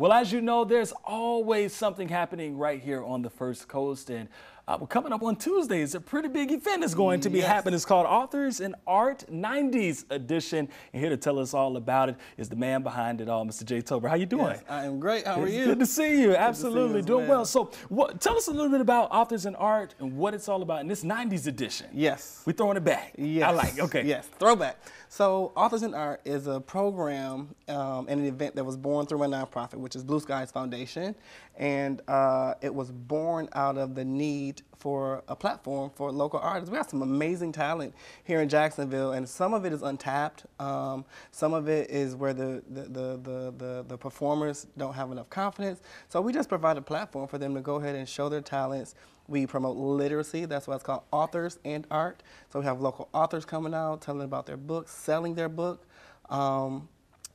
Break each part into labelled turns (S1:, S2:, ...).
S1: Well, as you know, there's always something happening right here on the First Coast. And uh, we're coming up on Tuesday. It's a pretty big event that's going to be yes. happening. It's called Authors and Art 90s Edition. And here to tell us all about it is the man behind it all, Mr. Jay Tober. How you doing? Yes,
S2: I am great. How
S1: it's
S2: are you?
S1: Good to see you. Absolutely. See doing well. So what, tell us a little bit about Authors and Art and what it's all about in this 90s edition.
S2: Yes.
S1: We're throwing it back.
S2: Yes.
S1: I like it. Okay.
S2: Yes. Throwback. So Authors and Art is a program um, and an event that was born through a nonprofit, which is Blue Skies Foundation. And uh, it was born out of the need for a platform for local artists. We have some amazing talent here in Jacksonville, and some of it is untapped. Um, some of it is where the, the, the, the, the, the performers don't have enough confidence. So we just provide a platform for them to go ahead and show their talents. We promote literacy. That's why it's called Authors and Art. So we have local authors coming out, telling about their books, selling their book. Um,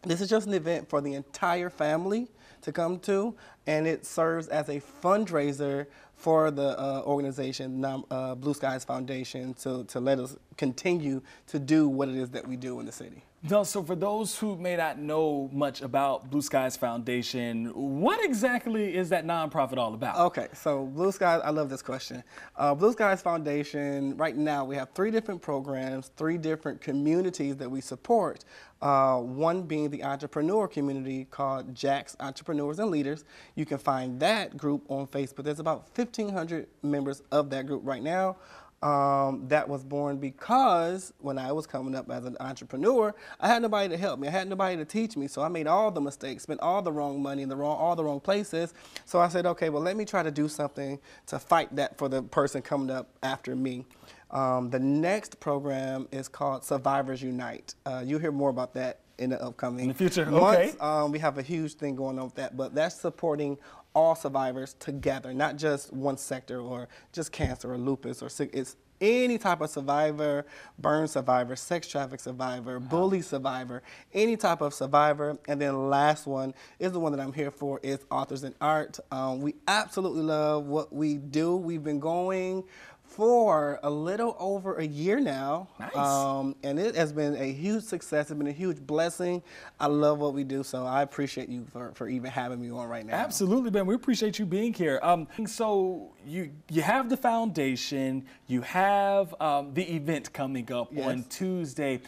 S2: this is just an event for the entire family to come to, and it serves as a fundraiser for the uh, organization, uh, Blue Skies Foundation, to, to let us continue to do what it is that we do in the city.
S1: No, so for those who may not know much about Blue Skies Foundation, what exactly is that nonprofit all about?
S2: Okay, so Blue Skies, I love this question. Uh, Blue Skies Foundation, right now we have three different programs, three different communities that we support. Uh, one being the entrepreneur community called Jax Entrepreneurs and Leaders. You can find that group on Facebook. There's about 1,500 members of that group right now. Um, that was born because when I was coming up as an entrepreneur, I had nobody to help me. I had nobody to teach me. So I made all the mistakes, spent all the wrong money in the wrong, all the wrong places. So I said, okay, well, let me try to do something to fight that for the person coming up after me. Um, the next program is called Survivors Unite. Uh, you'll hear more about that in the upcoming
S1: in the future. Months.
S2: Okay. Um, we have a huge thing going on with that, but that's supporting all survivors together, not just one sector or just cancer or lupus or sick. It's any type of survivor, burn survivor, sex traffic survivor, wow. bully survivor, any type of survivor. And then last one is the one that I'm here for is authors and art. Um, we absolutely love what we do. We've been going for a little over a year now.
S1: Nice.
S2: Um, and it has been a huge success. It's been a huge blessing. I love what we do, so I appreciate you for, for even having me on right now.
S1: Absolutely, Ben. We appreciate you being here. Um, so you you have the foundation, you have um, the event coming up yes. on Tuesday.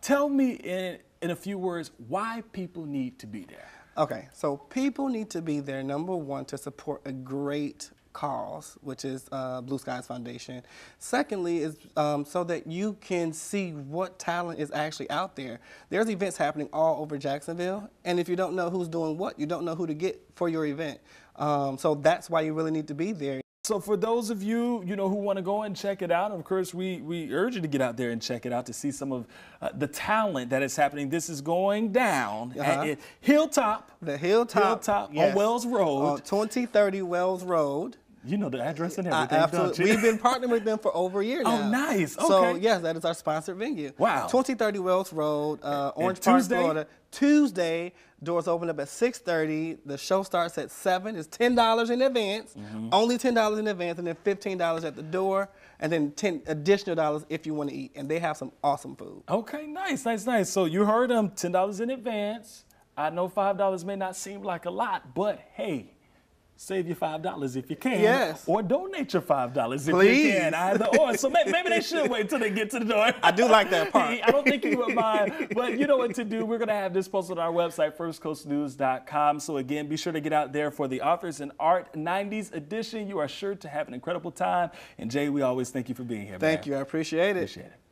S1: Tell me in, in a few words why people need to be there.
S2: Okay, so people need to be there, number one, to support a great cause, which is uh, Blue Skies Foundation. Secondly, is um, so that you can see what talent is actually out there. There's events happening all over Jacksonville, and if you don't know who's doing what, you don't know who to get for your event. Um, so that's why you really need to be there.
S1: So for those of you, you know, who want to go and check it out, of course, we, we urge you to get out there and check it out to see some of uh, the talent that is happening. This is going down uh -huh. at Hilltop.
S2: The Hilltop.
S1: Hilltop yes. on Wells Road.
S2: On 2030 Wells Road.
S1: You know the address and everything, absolutely.
S2: We've been partnering with them for over a year
S1: oh, now. Oh, nice. Okay.
S2: So, yes, that is our sponsored venue.
S1: Wow.
S2: 2030 Wells Road, uh, Orange Park, Florida. Tuesday, doors open up at 6.30. The show starts at 7. It's $10 in advance. Mm -hmm. Only $10 in advance, and then $15 at the door, and then 10 additional dollars if you want to eat. And they have some awesome food.
S1: Okay, nice, nice, nice. So you heard them, $10 in advance. I know $5 may not seem like a lot, but hey, save your five dollars if you can.
S2: Yes.
S1: Or donate your five dollars if
S2: Please.
S1: you can. Either or. So maybe, maybe they should wait till they get to the door.
S2: I do like that part.
S1: I don't think you would mind, but you know what to do. We're gonna have this posted on our website, firstcoastnews.com. So again, be sure to get out there for the Authors and Art 90s edition. You are sure to have an incredible time. And Jay, we always thank you for being here.
S2: Thank
S1: man.
S2: you. I appreciate it.
S1: Appreciate it.